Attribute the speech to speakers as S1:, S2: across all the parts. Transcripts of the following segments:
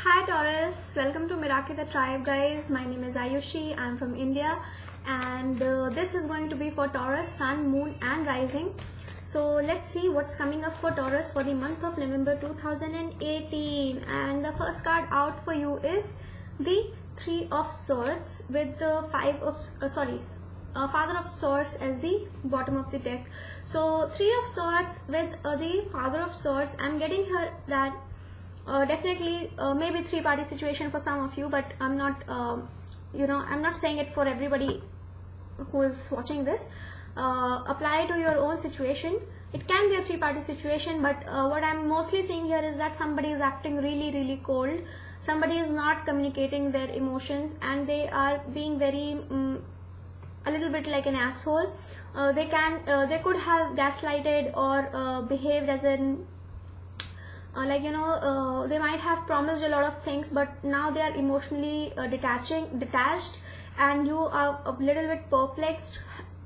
S1: Hi Taurus, welcome to Meraki the Tribe guys. My name is Ayushi, I'm from India and uh, this is going to be for Taurus, Sun, Moon and Rising. So let's see what's coming up for Taurus for the month of November 2018 and the first card out for you is the Three of Swords with the Five of, uh, sorry, uh, Father of Swords as the bottom of the deck. So Three of Swords with uh, the Father of Swords, I'm getting her that definitely uh, maybe three party situation for some of you but i'm not um, you know i'm not saying it for everybody who is watching this. Uh, apply to your own situation. It can be a three party situation but uh, what i'm mostly seeing here is that somebody is acting really really cold. Somebody is not communicating their emotions and they are being very um, a little bit like an asshole. Uh, they can uh, they could have gaslighted or behaved as an uh, like you know uh, they might have promised a lot of things but now they are emotionally uh, detaching detached and you are a little bit perplexed.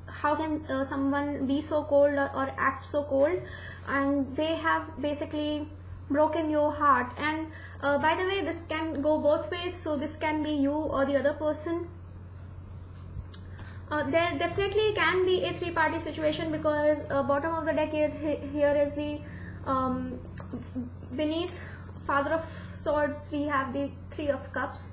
S1: How can uh, someone be so cold or, or, act so cold? And they have basically broken your heart. And uh, by the way this can go both ways. So this can be you or the other person. Uh, there definitely can be a three party situation because bottom of the deck here, here is the um, beneath father of swords we have the three of cups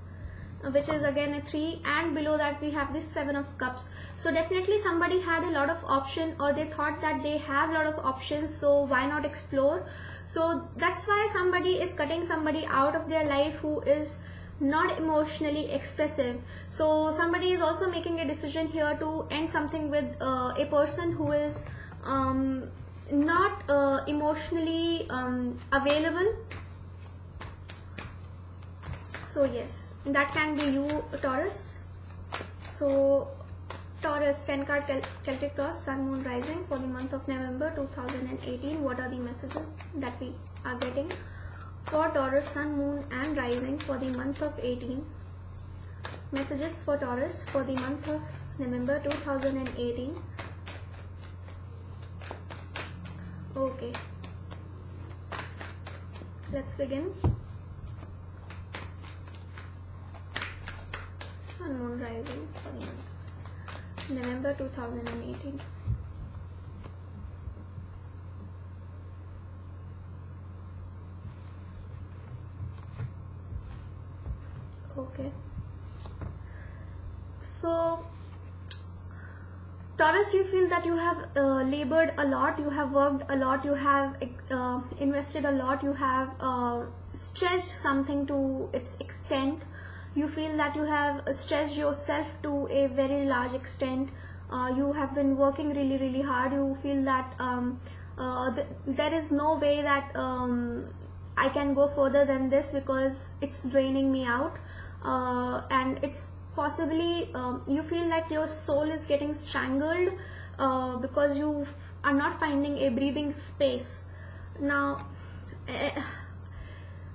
S1: which is again a three and below that we have this seven of cups. So definitely somebody had a lot of option or they thought that they have a lot of options so why not explore? So that's why somebody is cutting somebody out of their life who is not emotionally expressive. So somebody is also making a decision here to end something with uh, a person who is um, not uh, emotionally um, available. So yes. That can be you Taurus. So Taurus 10 card Celtic Cross Sun Moon Rising for the month of November 2018 what are the messages that we are getting? For Taurus Sun Moon and Rising for the month of 18 messages for Taurus for the month of November 2018 okay. Let's begin. Sun moon rising November 2018 okay so You feel that you have uh, labored a lot, you have worked a lot, you have uh, invested a lot, you have uh, stretched something to its extent. You feel that you have stretched yourself to a very large extent. Uh, you have been working really, really hard. You feel that um, uh, th there is no way that um, I can go further than this because it's draining me out uh, and it's possibly um, you feel like your soul is getting strangled uh, because you are not finding a breathing space. Now uh,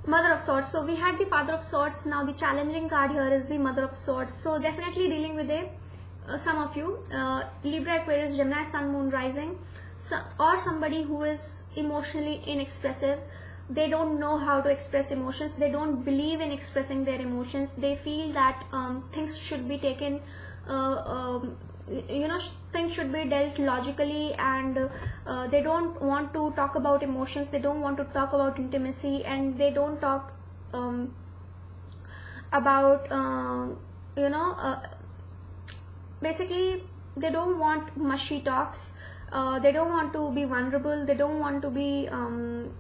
S1: mother of swords so we had the father of swords now the challenging card here is the mother of swords so definitely dealing with a uh, some of you uh, libra aquarius gemini sun moon rising so, or somebody who is emotionally inexpressive they don't know how to express emotions. They don't believe in expressing their emotions. They feel that um, things should be taken uh, um, you know things should be dealt logically and uh, they don't want to talk about emotions. They don't want to talk about intimacy and they don't talk um, about uh, you know uh, basically they don't want mushy talks. Uh, they don't want to be vulnerable. They don't want to be um,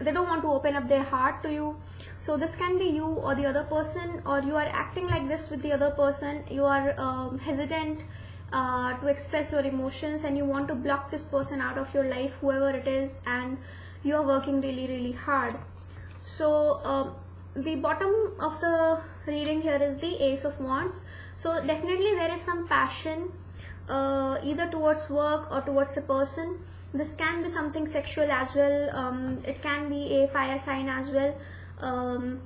S1: they don't want to open up their heart to you. So this can be you or the other person or you are acting like this with the other person. You are um, hesitant uh, to express your emotions and you want to block this person out of your life whoever it is and you are working really really hard. So um, the bottom of the reading here is the ace of wands. So definitely there is some passion uh, either towards work or towards a person this can be something sexual as well um, it can be a fire sign as well. Um,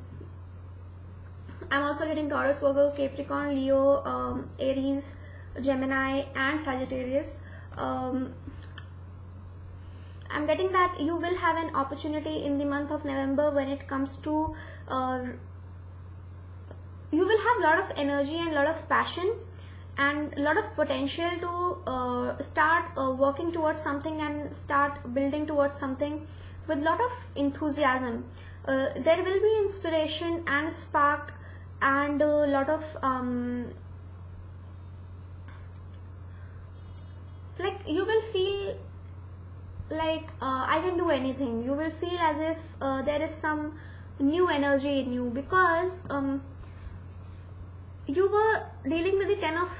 S1: I'm also getting Taurus, Virgo, Capricorn, Leo, um, Aries, Gemini and Sagittarius. Um, I'm getting that you will have an opportunity in the month of November when it comes to uh, you will have a lot of energy and a lot of passion and a lot of potential to uh, start uh, working towards something and start building towards something with a lot of enthusiasm. Uh, there will be inspiration and spark and a lot of um, like you will feel like uh, I can do anything. You will feel as if uh, there is some new energy in you because um, you were dealing with the ten of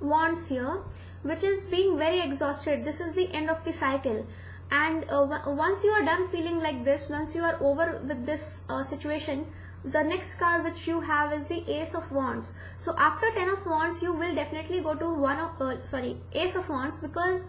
S1: wands here which is being very exhausted. This is the end of the cycle. And uh, once you are done feeling like this once you are over with this uh, situation the next card which you have is the ace of wands. So after 10 of wands you will definitely go to one of uh, sorry ace of wands because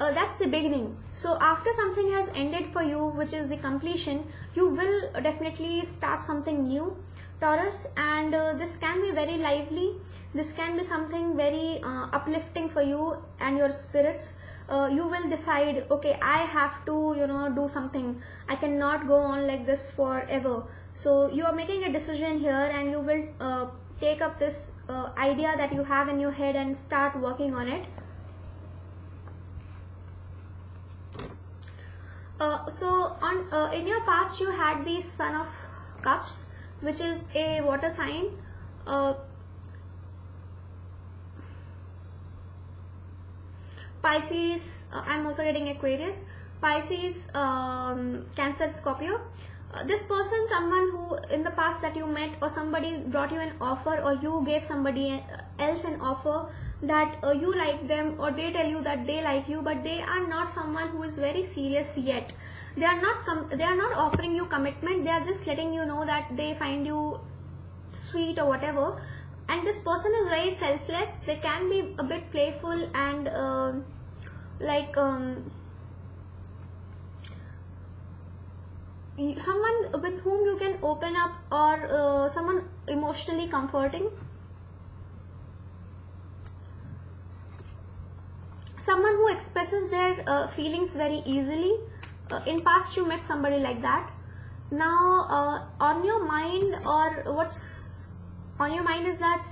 S1: uh, that's the beginning. So after something has ended for you which is the completion you will definitely start something new Taurus and uh, this can be very lively. This can be something very uh, uplifting for you and your spirits. Uh, you will decide okay I have to you know do something. I cannot go on like this forever. So you are making a decision here and you will uh, take up this uh, idea that you have in your head and start working on it. Uh, so on in your past you had the son of cups which is a water sign uh, Pisces uh, I'm also getting Aquarius Pisces um, Cancer Scorpio. Uh, this person someone who in the past that you met or somebody brought you an offer or you gave somebody else an offer that uh, you like them or they tell you that they like you but they are not someone who is very serious yet. They are not they are not offering you commitment. They are just letting you know that they find you sweet or whatever. And this person is very selfless. They can be a bit playful and uh, like um, someone with whom you can open up or uh, someone emotionally comforting someone who expresses their uh, feelings very easily. Uh, in past you met somebody like that. Now uh, on your mind or what's on your mind is that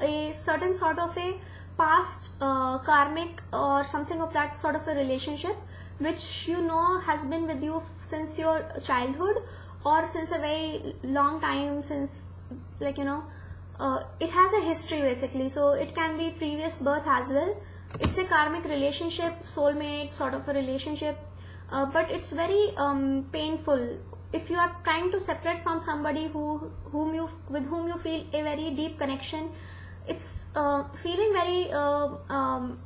S1: a certain sort of a past uh, karmic or something of that sort of a relationship which you know has been with you since your childhood or since a very long time since like you know uh, it has a history basically. So it can be previous birth as well it's a karmic relationship soulmate sort of a relationship uh, but it's very um, painful. If you are trying to separate from somebody who whom you with whom you feel a very deep connection it's uh, feeling very uh, um,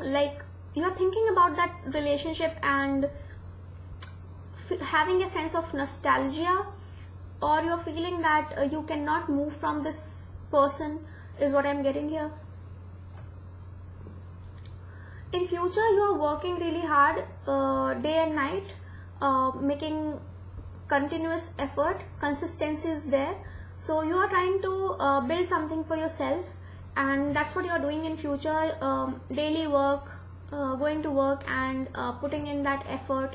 S1: like you are thinking about that relationship and having a sense of nostalgia or you're feeling that uh, you cannot move from this person is what I'm getting here in future you are working really hard uh, day and night uh, making continuous effort consistency is there. So you are trying to uh, build something for yourself and that's what you are doing in future um, daily work uh, going to work and uh, putting in that effort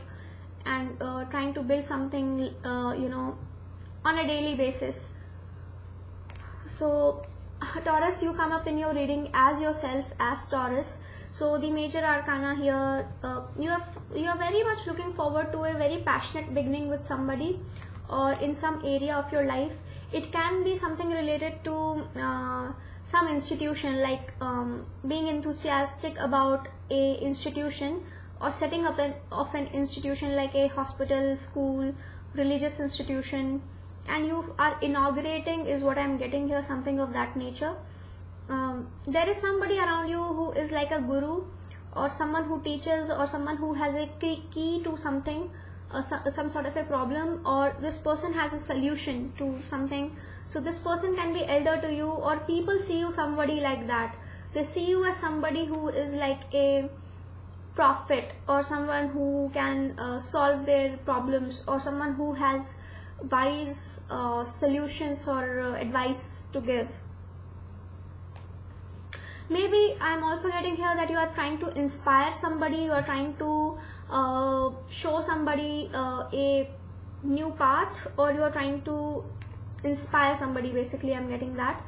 S1: and uh, trying to build something you know on a daily basis. So Taurus you come up in your reading as yourself as Taurus so the major arcana here uh, you have you are very much looking forward to a very passionate beginning with somebody or in some area of your life. It can be something related to uh, some institution like um, being enthusiastic about a institution or setting up an of an institution like a hospital school religious institution. And you are inaugurating is what i'm getting here something of that nature um, there is somebody around you who is like a guru or someone who teaches or someone who has a key to something uh, some sort of a problem or this person has a solution to something. So this person can be elder to you or people see you somebody like that. They see you as somebody who is like a prophet or someone who can uh, solve their problems or someone who has wise uh, solutions or uh, advice to give maybe i'm also getting here that you are trying to inspire somebody you are trying to uh, show somebody uh, a new path or you are trying to inspire somebody basically i'm getting that.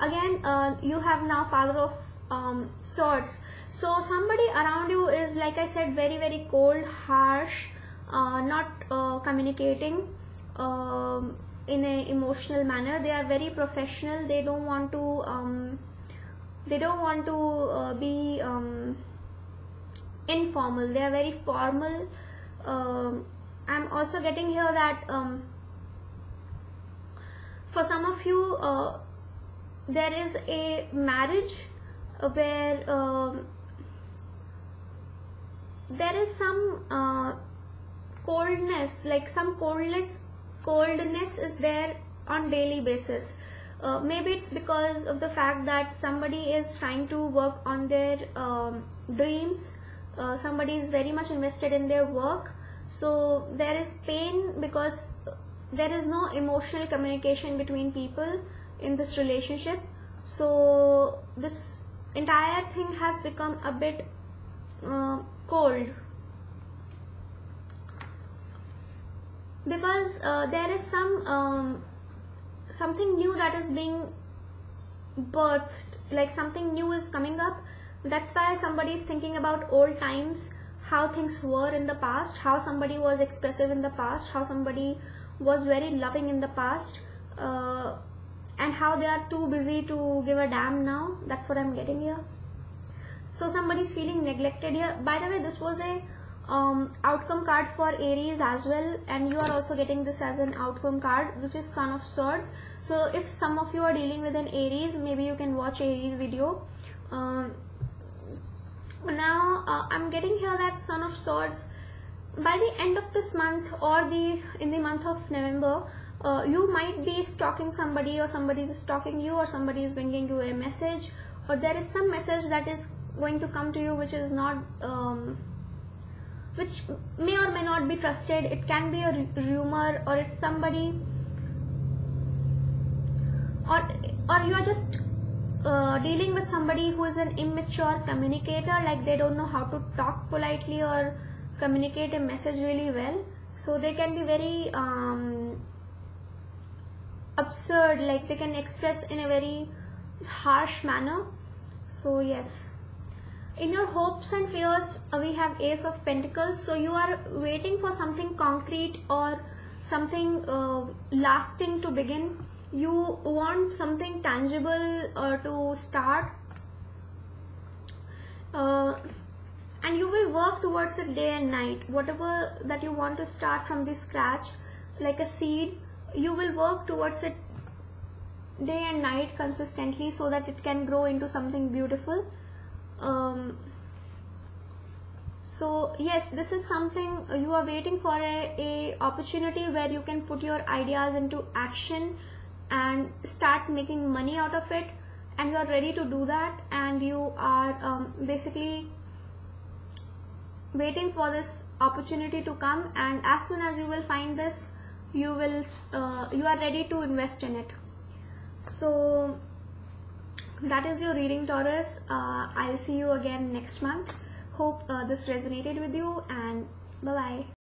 S1: Again uh, you have now father of um, swords. So somebody around you is like i said very very cold harsh uh, not uh, communicating um, in a emotional manner. They are very professional. They don't want to um, they don't want to uh, be um, informal. They are very formal. Um, i'm also getting here that um, for some of you uh, there is a marriage where um, there is some uh, coldness like some coldness coldness is there on daily basis uh, maybe it's because of the fact that somebody is trying to work on their um, dreams. Uh, somebody is very much invested in their work. So there is pain because there is no emotional communication between people in this relationship. So this entire thing has become a bit uh, cold. Because uh, there is some um, something new that is being birthed like something new is coming up. That's why somebody is thinking about old times how things were in the past how somebody was expressive in the past how somebody was very loving in the past uh, and how they are too busy to give a damn now. That's what i'm getting here. So somebody's feeling neglected here. By the way this was a um, outcome card for Aries as well and you are also getting this as an outcome card which is Son of Swords. So if some of you are dealing with an Aries maybe you can watch Aries video. Um, now uh, I'm getting here that Son of Swords by the end of this month or the in the month of November uh, you might be stalking somebody or somebody is stalking you or somebody is bringing you a message or there is some message that is going to come to you which is not um, which may or may not be trusted. It can be a rumor or it's somebody or or you are just uh, dealing with somebody who is an immature communicator like they don't know how to talk politely or communicate a message really well. So they can be very um, absurd like they can express in a very harsh manner. So yes in your hopes and fears uh, we have ace of pentacles. So you are waiting for something concrete or something uh, lasting to begin. You want something tangible uh, to start. Uh, and you will work towards it day and night. Whatever that you want to start from the scratch like a seed you will work towards it day and night consistently so that it can grow into something beautiful um, so yes this is something you are waiting for a, a opportunity where you can put your ideas into action and start making money out of it and you are ready to do that and you are um, basically waiting for this opportunity to come and as soon as you will find this you will uh, you are ready to invest in it. So that is your reading Taurus. Uh, I'll see you again next month. Hope uh, this resonated with you and bye bye.